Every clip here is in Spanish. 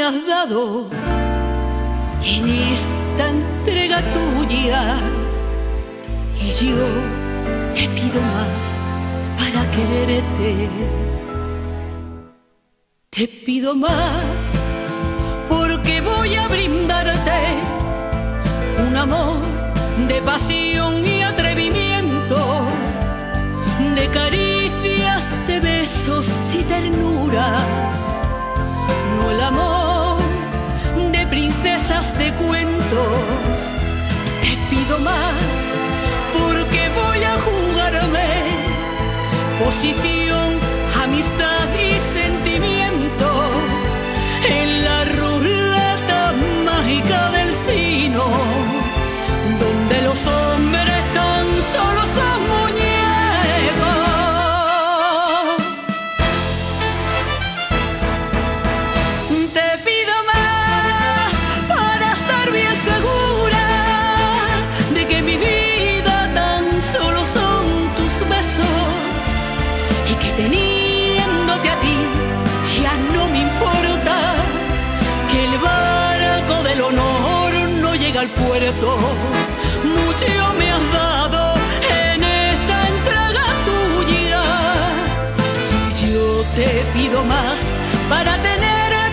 has dado en esta entrega tuya. Y yo te pido más para quererte. Te pido más porque voy a brindarte un amor de pasión y atrevimiento, de caricias, de besos y ternura. Princesas de cuentos. Te pido más porque voy a jugarme posición, y que teniéndote a ti ya no me importa que el barco del honor no llega al puerto. Mucho me has dado en esta entrega tuya. Yo te pido más para tenerte.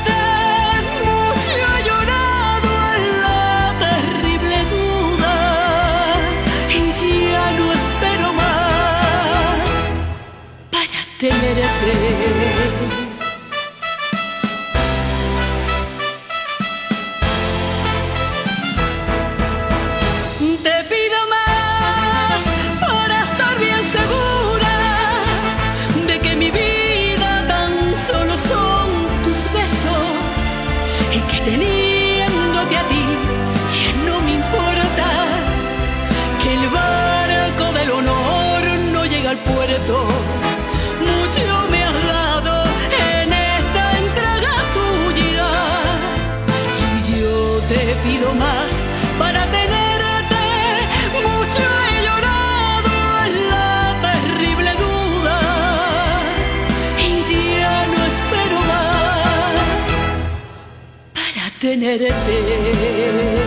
Para tenerte. Te pido más para estar bien segura de que mi vida tan solo son tus besos y que teniéndote pido más para tenerte. Mucho he llorado en la terrible duda y ya no espero más para tenerte.